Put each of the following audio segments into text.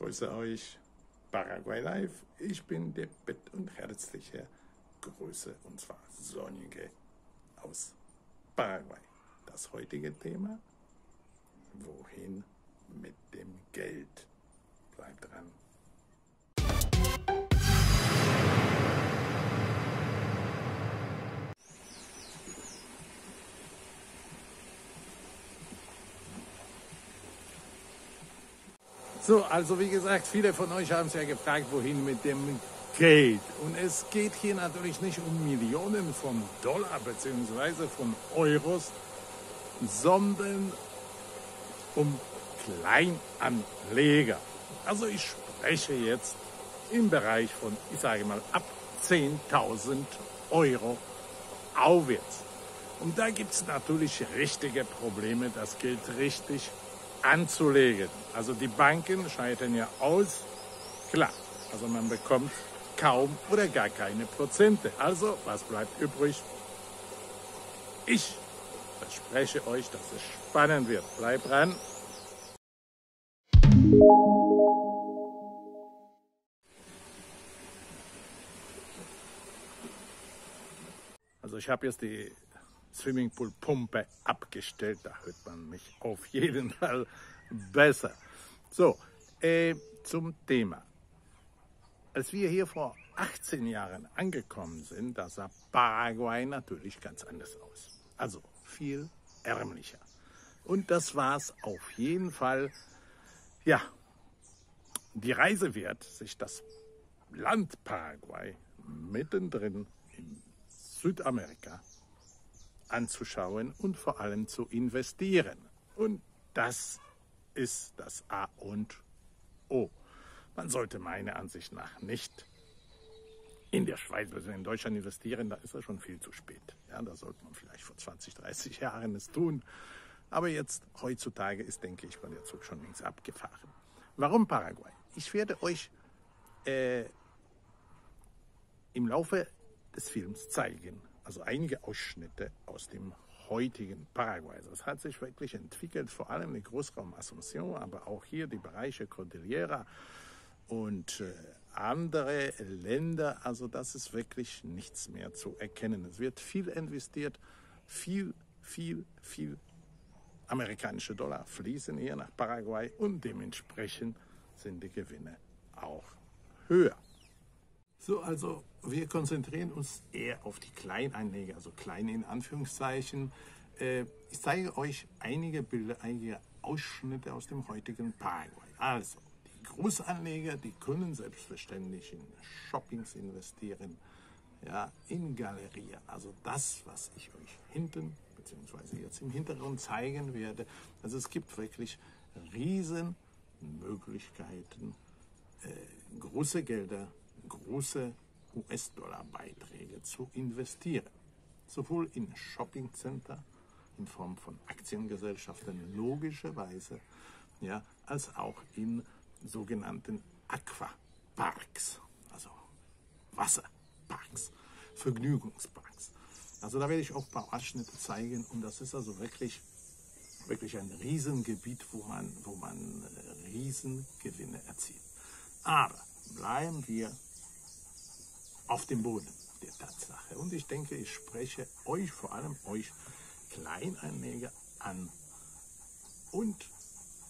grüße euch Paraguay Live. Ich bin der Bett und herzliche Grüße und zwar sonnige aus Paraguay. Das heutige Thema, wohin mit dem Geld? Bleibt dran. So, also wie gesagt, viele von euch haben es ja gefragt, wohin mit dem Geld. Und es geht hier natürlich nicht um Millionen von Dollar bzw. von Euros, sondern um Kleinanleger. Also ich spreche jetzt im Bereich von, ich sage mal, ab 10.000 Euro aufwärts. Und da gibt es natürlich richtige Probleme, das Geld richtig anzulegen. Also die Banken scheitern ja aus. Klar, also man bekommt kaum oder gar keine Prozente. Also, was bleibt übrig? Ich verspreche euch, dass es spannend wird. Bleibt dran. Also ich habe jetzt die Swimmingpool-Pumpe abgestellt. Da hört man mich auf jeden Fall besser. So, äh, zum Thema. Als wir hier vor 18 Jahren angekommen sind, da sah Paraguay natürlich ganz anders aus. Also viel ärmlicher. Und das war es auf jeden Fall, ja, die Reise wert, sich das Land Paraguay mittendrin in Südamerika anzuschauen und vor allem zu investieren. Und das ist das A und O. Man sollte meiner Ansicht nach nicht in der Schweiz, also in Deutschland investieren, da ist es schon viel zu spät. Ja, da sollte man vielleicht vor 20, 30 Jahren es tun. Aber jetzt, heutzutage, ist, denke ich, mal der Zug schon längst abgefahren. Warum Paraguay? Ich werde euch äh, im Laufe des Films zeigen, also einige Ausschnitte aus dem heutigen Paraguay. Das hat sich wirklich entwickelt, vor allem im Großraum Asunción, aber auch hier die Bereiche Cordillera und äh, andere Länder. Also das ist wirklich nichts mehr zu erkennen. Es wird viel investiert, viel, viel, viel amerikanische Dollar fließen hier nach Paraguay und dementsprechend sind die Gewinne auch höher. So, also wir konzentrieren uns eher auf die Kleinanleger, also kleine in Anführungszeichen. Äh, ich zeige euch einige Bilder, einige Ausschnitte aus dem heutigen Paraguay. Also, die Großanleger, die können selbstverständlich in Shoppings investieren, ja, in Galerien. Also das, was ich euch hinten beziehungsweise jetzt im Hintergrund zeigen werde. Also es gibt wirklich riesen Möglichkeiten, äh, große Gelder große US-Dollar-Beiträge zu investieren. Sowohl in Shoppingcenter in Form von Aktiengesellschaften logischerweise, ja, als auch in sogenannten Aquaparks, also Wasserparks, Vergnügungsparks. Also da werde ich auch ein paar Abschnitte zeigen und das ist also wirklich, wirklich ein Riesengebiet, wo man, wo man äh, Riesengewinne erzielt. Aber bleiben wir auf dem Boden der Tatsache. Und ich denke, ich spreche euch, vor allem euch Kleinanleger an. Und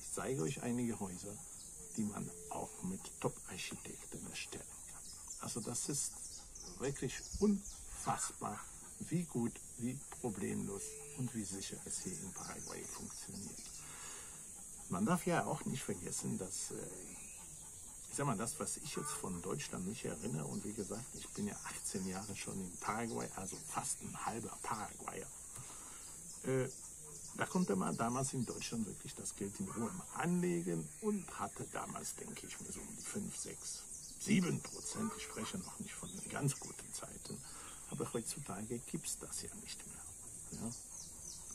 ich zeige euch einige Häuser, die man auch mit Top-Architekten erstellen kann. Also das ist wirklich unfassbar, wie gut, wie problemlos und wie sicher es hier in Paraguay funktioniert. Man darf ja auch nicht vergessen, dass äh, ich sag mal, das, was ich jetzt von Deutschland mich erinnere, und wie gesagt, ich bin ja 18 Jahre schon in Paraguay, also fast ein halber Paraguayer. Äh, da konnte man damals in Deutschland wirklich das Geld in Ruhe anlegen und hatte damals, denke ich mir, so um die 5, 6, 7 Prozent. Ich spreche noch nicht von den ganz guten Zeiten. Aber heutzutage gibt es das ja nicht mehr. Ja?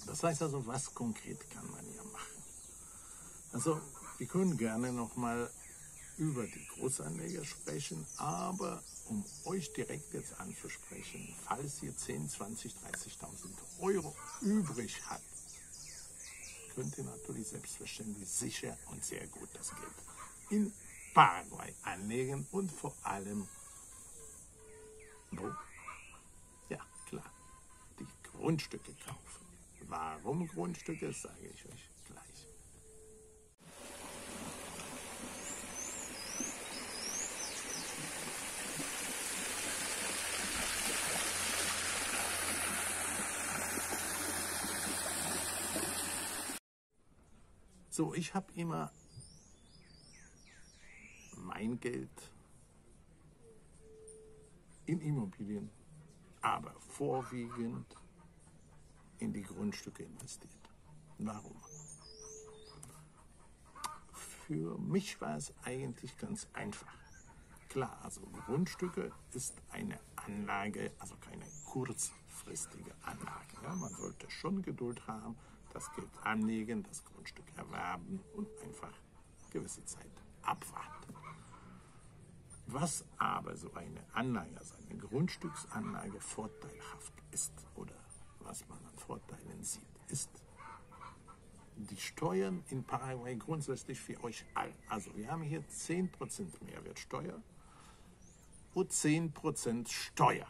Das heißt also, was konkret kann man ja machen? Also, wir können gerne nochmal über die Großanleger sprechen, aber um euch direkt jetzt anzusprechen, falls ihr 10, 20, 30.000 Euro übrig habt, könnt ihr natürlich selbstverständlich sicher und sehr gut das Geld in Paraguay anlegen und vor allem, wo? Ja, klar, die Grundstücke kaufen. Warum Grundstücke, sage ich euch So, ich habe immer mein Geld in Immobilien, aber vorwiegend in die Grundstücke investiert. Warum? Für mich war es eigentlich ganz einfach. Klar, also Grundstücke ist eine Anlage, also keine kurzfristige Anlage. Ja, man sollte schon Geduld haben, das Geld anlegen, das Grundstück erwerben und einfach gewisse Zeit abwarten. Was aber so eine Anlage, also eine Grundstücksanlage vorteilhaft ist oder was man an Vorteilen sieht, ist die Steuern in Paraguay grundsätzlich für euch alle. Also wir haben hier 10% Mehrwertsteuer und 10% Steuer.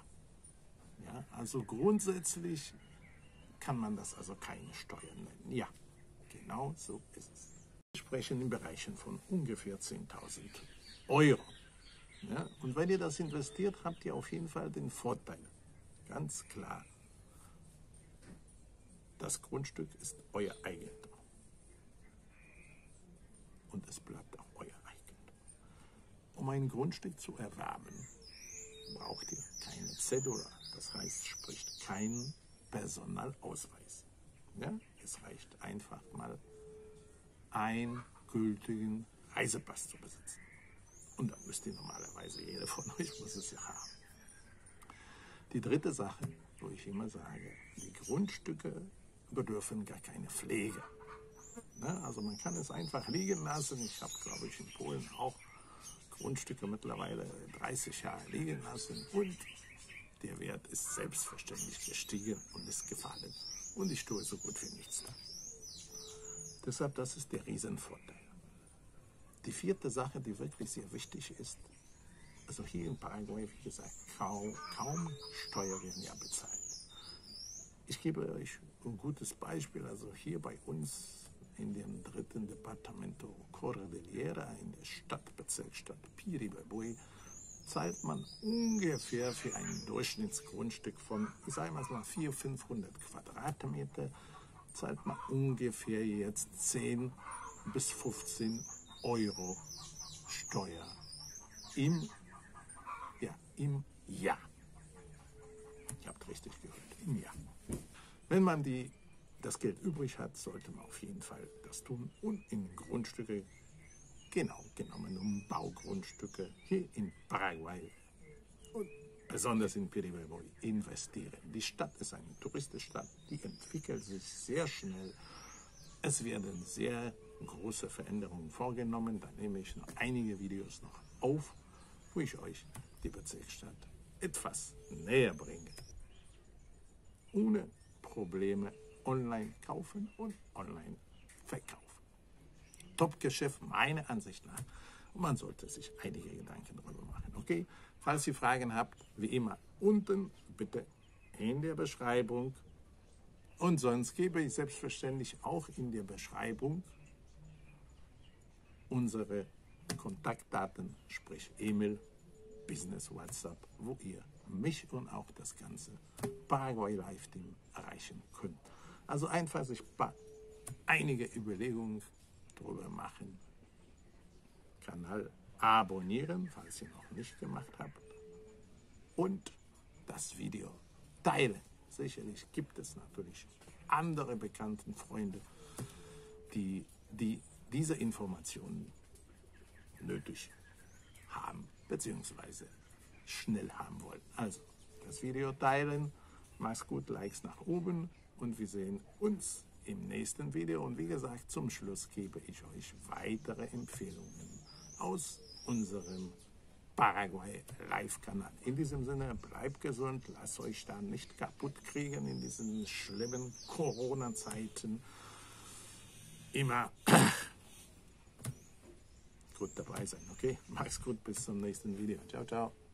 Ja, also grundsätzlich kann man das also keine Steuern nennen. Ja, genau so ist es. Wir sprechen in Bereichen von ungefähr 10.000 Euro. Ja, und wenn ihr das investiert, habt ihr auf jeden Fall den Vorteil. Ganz klar. Das Grundstück ist euer Eigentum. Und es bleibt auch euer Eigentum. Um ein Grundstück zu erwerben, braucht ihr keine Cedula. Das heißt, spricht keinen Personalausweis. Ja? Es reicht einfach mal, einen gültigen Reisepass zu besitzen. Und dann müsst ihr normalerweise, jeder von euch muss es ja haben. Die dritte Sache, wo ich immer sage, die Grundstücke bedürfen gar keine Pflege. Ne? Also man kann es einfach liegen lassen. Ich habe, glaube ich, in Polen auch Grundstücke mittlerweile 30 Jahre liegen lassen und der Wert ist selbstverständlich gestiegen und ist gefallen. Und ich tue so gut wie nichts da. Deshalb, das ist der Riesenvorteil. Die vierte Sache, die wirklich sehr wichtig ist, also hier in Paraguay, wie gesagt, kaum, kaum Steuern werden ja bezahlt. Ich gebe euch ein gutes Beispiel. Also hier bei uns in dem dritten Departamento Cordillera in der Stadtbezirksstadt Piribebui zahlt man ungefähr für ein Durchschnittsgrundstück von, ich sage mal 400, 500 Quadratmeter, zahlt man ungefähr jetzt 10 bis 15 Euro Steuer im, ja, im Jahr. Ihr habt richtig gehört, im Jahr. Wenn man die, das Geld übrig hat, sollte man auf jeden Fall das tun und in Grundstücke, genau genommen um Baugrundstücke hier in Paraguay und besonders in Piribeboi investieren. Die Stadt ist eine Touristenstadt, die entwickelt sich sehr schnell. Es werden sehr große Veränderungen vorgenommen. Da nehme ich noch einige Videos noch auf, wo ich euch die Bezirksstadt etwas näher bringe. Ohne Probleme online kaufen und online verkaufen. Top-Geschäft meiner Ansicht nach. Und man sollte sich einige Gedanken darüber machen. Okay? Falls ihr Fragen habt, wie immer unten bitte in der Beschreibung. Und sonst gebe ich selbstverständlich auch in der Beschreibung unsere Kontaktdaten, sprich E-Mail, Business WhatsApp, wo ihr mich und auch das ganze Paraguay Live Team erreichen könnt. Also einfach sich einige Überlegungen darüber machen. Kanal abonnieren, falls ihr noch nicht gemacht habt. Und das Video teilen. Sicherlich gibt es natürlich andere bekannten Freunde, die, die diese Informationen nötig haben, beziehungsweise schnell haben wollen. Also, das Video teilen, mach's gut, Likes nach oben und wir sehen uns im nächsten Video. Und wie gesagt, zum Schluss gebe ich euch weitere Empfehlungen aus unserem Paraguay Live-Kanal. In diesem Sinne, bleibt gesund, lasst euch da nicht kaputt kriegen in diesen schlimmen Corona-Zeiten. Immer gut dabei sein. Okay, mach's gut, bis zum nächsten Video. Ciao, ciao.